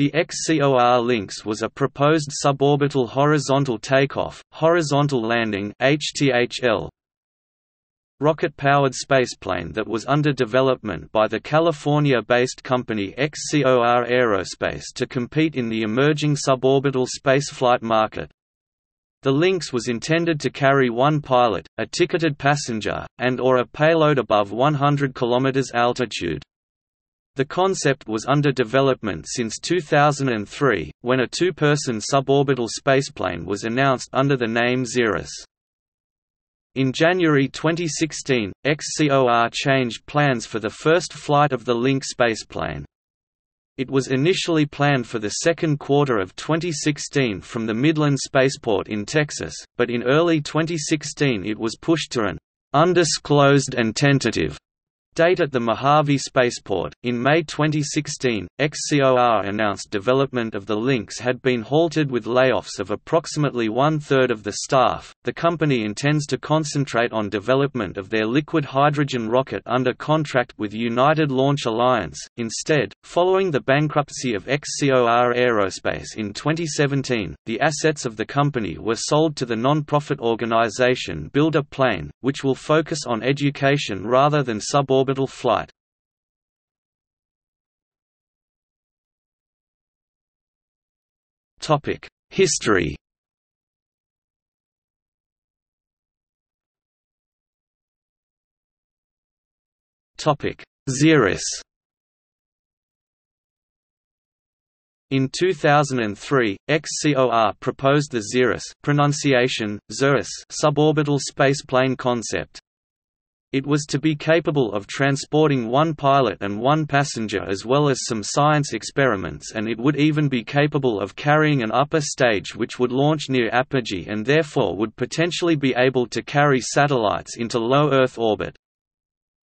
The XCOR Lynx was a proposed suborbital horizontal takeoff, horizontal landing rocket-powered spaceplane that was under development by the California-based company XCOR Aerospace to compete in the emerging suborbital spaceflight market. The Lynx was intended to carry one pilot, a ticketed passenger, and or a payload above 100 km altitude. The concept was under development since 2003, when a two-person suborbital spaceplane was announced under the name Xerus. In January 2016, XCOR changed plans for the first flight of the Lynx spaceplane. It was initially planned for the second quarter of 2016 from the Midland Spaceport in Texas, but in early 2016 it was pushed to an undisclosed and tentative Date at the Mojave Spaceport. In May 2016, XCOR announced development of the Lynx had been halted with layoffs of approximately one third of the staff. The company intends to concentrate on development of their liquid hydrogen rocket under contract with United Launch Alliance. Instead, following the bankruptcy of XCOR Aerospace in 2017, the assets of the company were sold to the non-profit organization Build a Plane, which will focus on education rather than suborbital orbital flight. Topic: History. Topic: Xerus. In 2003, XCOR proposed the Xerus pronunciation, Xerus suborbital spaceplane concept. It was to be capable of transporting one pilot and one passenger as well as some science experiments and it would even be capable of carrying an upper stage which would launch near apogee and therefore would potentially be able to carry satellites into low Earth orbit.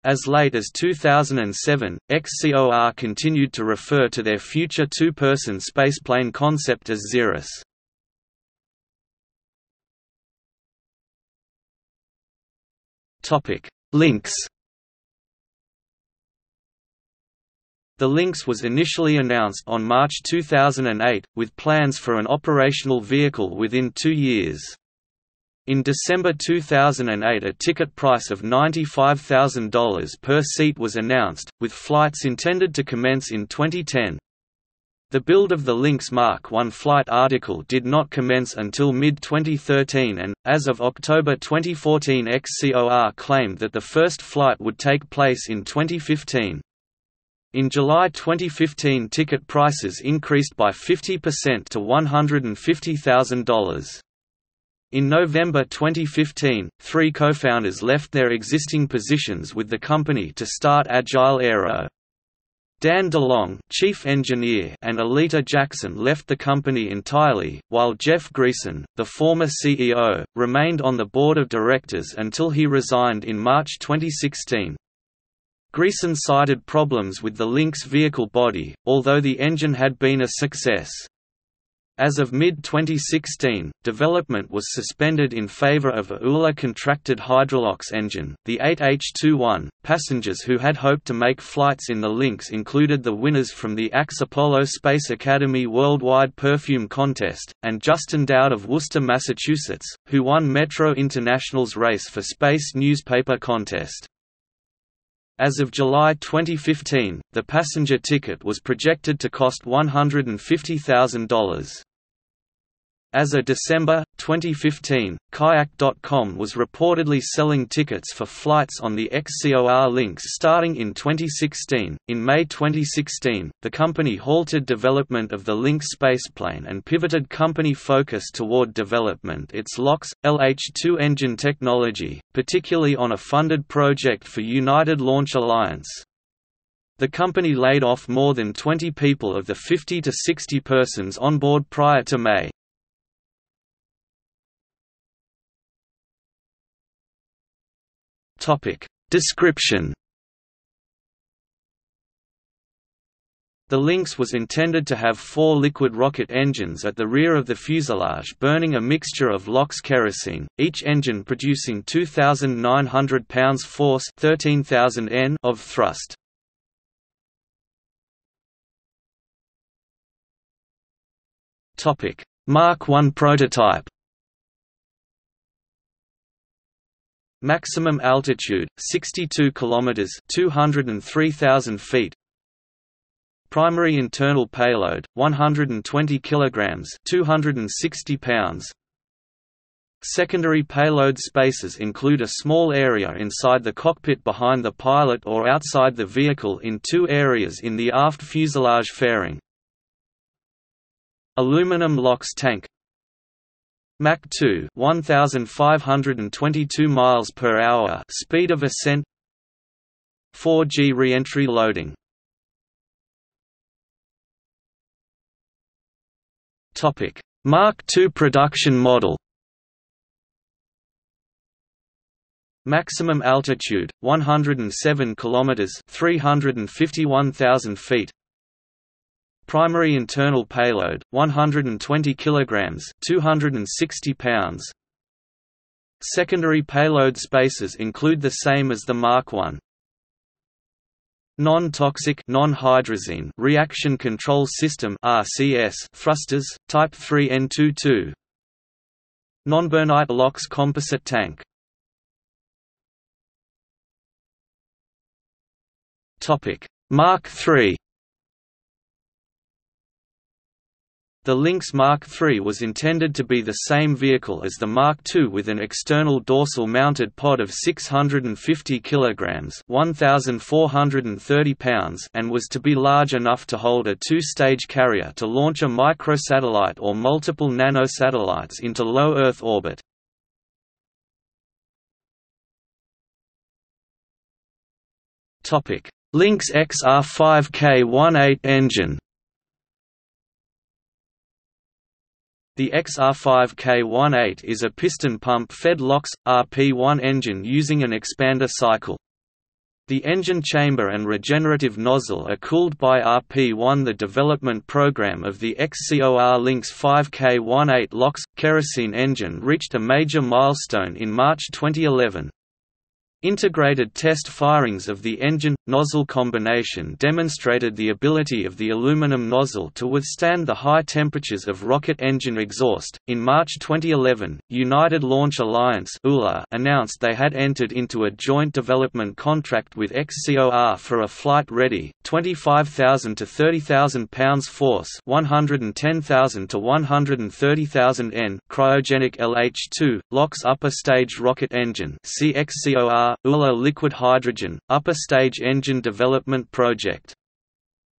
As late as 2007, XCOR continued to refer to their future two-person spaceplane concept as Xerus. Topic Lynx The Lynx was initially announced on March 2008, with plans for an operational vehicle within two years. In December 2008 a ticket price of $95,000 per seat was announced, with flights intended to commence in 2010. The build of the Lynx Mark I flight article did not commence until mid-2013 and, as of October 2014 XCOR claimed that the first flight would take place in 2015. In July 2015 ticket prices increased by 50% to $150,000. In November 2015, three co-founders left their existing positions with the company to start Agile Aero. Dan DeLong chief engineer and Aleta Jackson left the company entirely, while Jeff Greason, the former CEO, remained on the board of directors until he resigned in March 2016. Greason cited problems with the Lynx vehicle body, although the engine had been a success. As of mid-2016, development was suspended in favor of a ULA contracted Hydrolox engine, the 8H21. Passengers who had hoped to make flights in the Lynx included the winners from the AXE Apollo Space Academy Worldwide Perfume Contest, and Justin Dowd of Worcester, Massachusetts, who won Metro International's Race for Space newspaper contest. As of July 2015, the passenger ticket was projected to cost $150,000. As of December 2015, Kayak.com was reportedly selling tickets for flights on the XCOR Lynx starting in 2016. In May 2016, the company halted development of the Lynx spaceplane and pivoted company focus toward development its LOX LH2 engine technology, particularly on a funded project for United Launch Alliance. The company laid off more than 20 people of the 50 to 60 persons on board prior to May. Topic. Description The Lynx was intended to have four liquid rocket engines at the rear of the fuselage burning a mixture of LOX kerosene, each engine producing 2,900 pounds force 13,000 N of thrust. Mark I prototype Maximum altitude 62 kilometers 203,000 feet. Primary internal payload 120 kilograms 260 pounds. Secondary payload spaces include a small area inside the cockpit behind the pilot or outside the vehicle in two areas in the aft fuselage fairing. Aluminum LOX tank Mach 2 1522 miles per hour speed of ascent. 4G re-entry loading. Topic. Mark II production model. Maximum altitude 107 kilometers 351,000 feet Primary internal payload 120 kilograms 260 pounds. Secondary payload spaces include the same as the Mark I Non-toxic non-hydrazine reaction control system RCS thrusters type 3N22 Non-Burnite LOX composite tank. Topic. Mark III The Lynx Mark III was intended to be the same vehicle as the Mark II with an external dorsal-mounted pod of 650 kg 1,430 pounds and was to be large enough to hold a two-stage carrier to launch a microsatellite or multiple nanosatellites into low Earth orbit. Lynx XR5K18 engine The XR5K18 is a piston pump-fed LOX, RP1 engine using an expander cycle. The engine chamber and regenerative nozzle are cooled by RP1 The development program of the XCOR Lynx 5K18 LOX, kerosene engine reached a major milestone in March 2011. Integrated test firings of the engine-nozzle combination demonstrated the ability of the aluminum nozzle to withstand the high temperatures of rocket engine exhaust. In March 2011, United Launch Alliance announced they had entered into a joint development contract with XCOR for a flight-ready, 25,000 to 30,000 pounds force, 110,000 to 130,000 N cryogenic LH2 LOX upper stage rocket engine. CXCOR ULA liquid hydrogen, upper stage engine development project.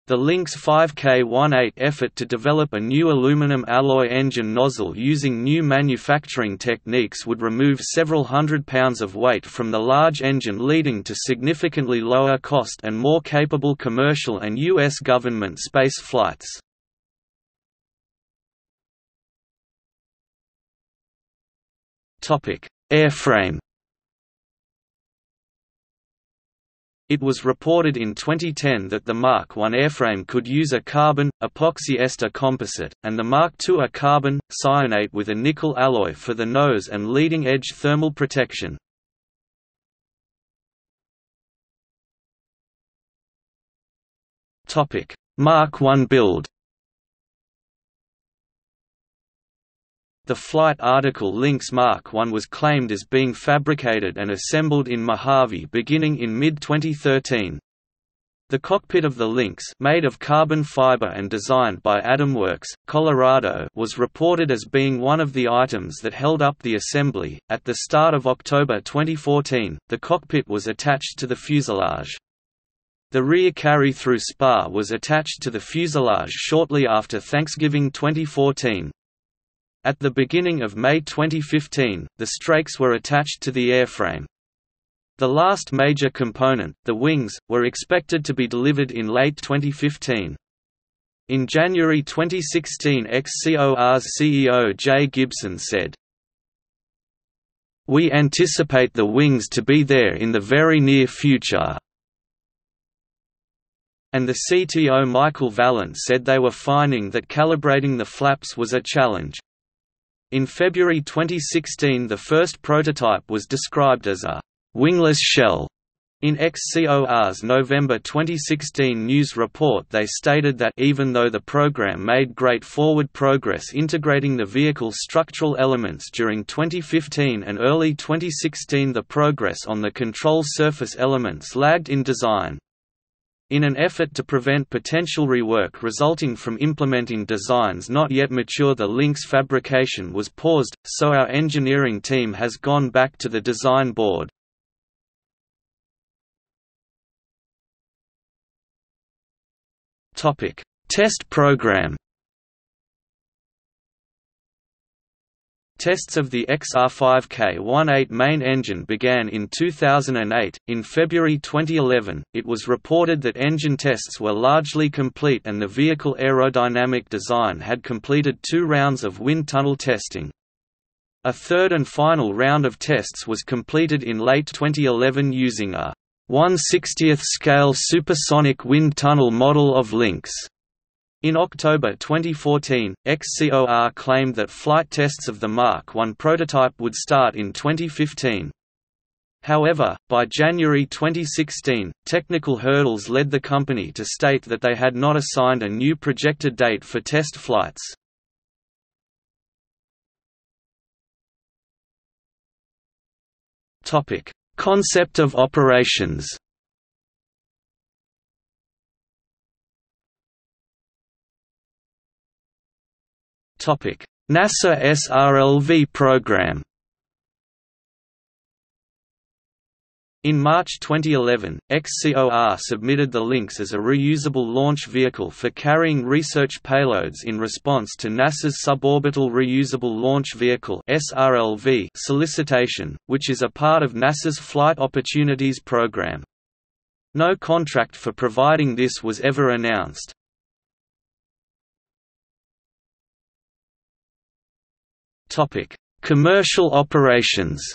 The Lynx 5K18 effort to develop a new aluminum alloy engine nozzle using new manufacturing techniques would remove several hundred pounds of weight from the large engine leading to significantly lower cost and more capable commercial and U.S. government space flights. Airframe It was reported in 2010 that the Mark I airframe could use a carbon, epoxy ester composite, and the Mark II a carbon, cyanate with a nickel alloy for the nose and leading-edge thermal protection. Mark I build The flight article Lynx Mark I was claimed as being fabricated and assembled in Mojave beginning in mid-2013. The cockpit of the Lynx made of carbon fiber and designed by AdamWorks, Colorado was reported as being one of the items that held up the assembly. At the start of October 2014, the cockpit was attached to the fuselage. The rear carry-through spar was attached to the fuselage shortly after Thanksgiving 2014. At the beginning of May 2015, the strakes were attached to the airframe. The last major component, the wings, were expected to be delivered in late 2015. In January 2016 XCOR's CEO Jay Gibson said, We anticipate the wings to be there in the very near future. And the CTO Michael Vaillant said they were finding that calibrating the flaps was a challenge. In February 2016 the first prototype was described as a «wingless shell» In XCOR's November 2016 news report they stated that even though the program made great forward progress integrating the vehicle's structural elements during 2015 and early 2016 the progress on the control surface elements lagged in design. In an effort to prevent potential rework resulting from implementing designs not yet mature the Lynx fabrication was paused, so our engineering team has gone back to the design board, Test program. Tests of the XR5K18 main engine began in 2008. In February 2011, it was reported that engine tests were largely complete and the vehicle aerodynamic design had completed two rounds of wind tunnel testing. A third and final round of tests was completed in late 2011 using a 1/60th scale supersonic wind tunnel model of Lynx. In October 2014, XCOR claimed that flight tests of the Mark I prototype would start in 2015. However, by January 2016, technical hurdles led the company to state that they had not assigned a new projected date for test flights. Concept of operations NASA SRLV program In March 2011, XCOR submitted the Lynx as a reusable launch vehicle for carrying research payloads in response to NASA's Suborbital Reusable Launch Vehicle (SRLV) solicitation, which is a part of NASA's Flight Opportunities Program. No contract for providing this was ever announced. Commercial operations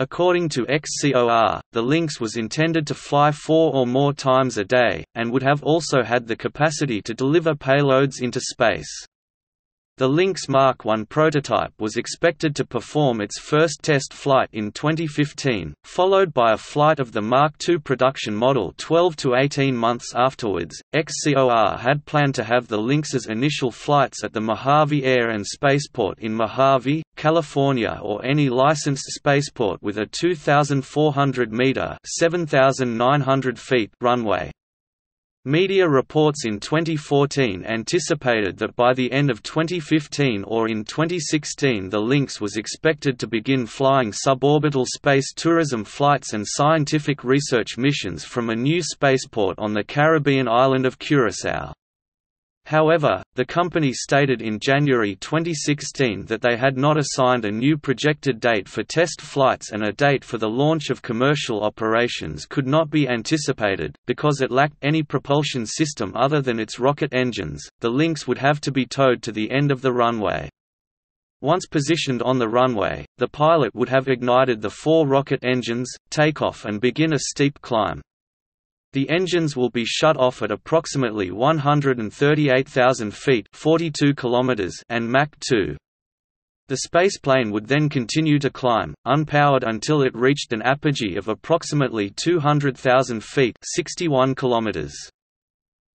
According to XCOR, the Lynx was intended to fly four or more times a day, and would have also had the capacity to deliver payloads into space. The Lynx Mark I prototype was expected to perform its first test flight in 2015, followed by a flight of the Mark II production model 12 to 18 months afterwards. XCOR had planned to have the Lynx's initial flights at the Mojave Air and Spaceport in Mojave, California or any licensed spaceport with a 2,400 meter (7,900 feet) runway. Media reports in 2014 anticipated that by the end of 2015 or in 2016 the Lynx was expected to begin flying suborbital space tourism flights and scientific research missions from a new spaceport on the Caribbean island of Curaçao. However, the company stated in January 2016 that they had not assigned a new projected date for test flights and a date for the launch of commercial operations could not be anticipated, because it lacked any propulsion system other than its rocket engines. The Lynx would have to be towed to the end of the runway. Once positioned on the runway, the pilot would have ignited the four rocket engines, take off and begin a steep climb. The engines will be shut off at approximately 138,000 feet 42 kilometers and Mach 2. The spaceplane would then continue to climb, unpowered until it reached an apogee of approximately 200,000 feet 61 kilometers.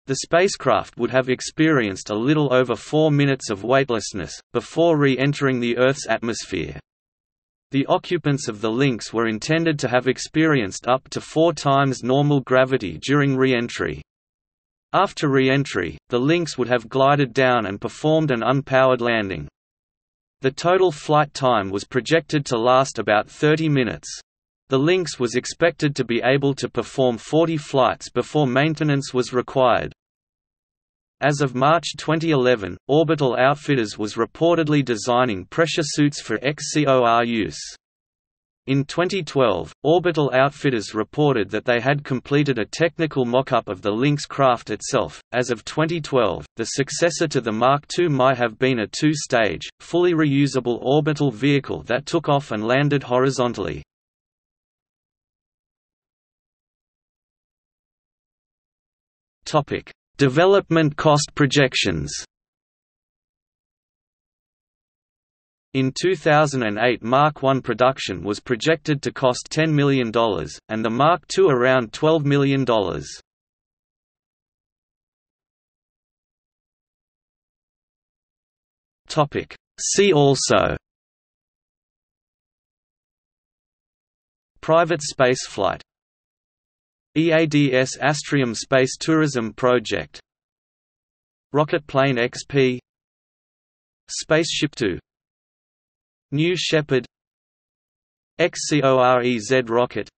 The spacecraft would have experienced a little over four minutes of weightlessness, before re-entering the Earth's atmosphere. The occupants of the Lynx were intended to have experienced up to four times normal gravity during re-entry. After re-entry, the Lynx would have glided down and performed an unpowered landing. The total flight time was projected to last about 30 minutes. The Lynx was expected to be able to perform 40 flights before maintenance was required. As of March 2011, Orbital Outfitters was reportedly designing pressure suits for XCOR use. In 2012, Orbital Outfitters reported that they had completed a technical mock-up of the Lynx craft itself. As of 2012, the successor to the Mark II might have been a two-stage, fully reusable orbital vehicle that took off and landed horizontally. Topic: Development cost projections. In 2008 Mark I production was projected to cost $10 million, and the Mark II around $12 million. See also. Private spaceflight EADS Astrium Space Tourism Project. Rocketplane XP SpaceShipTwo. New Shepard. XCOR EZ rocket.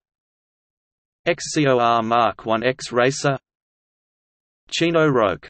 XCOR Mark 1 X Racer. Chino Roque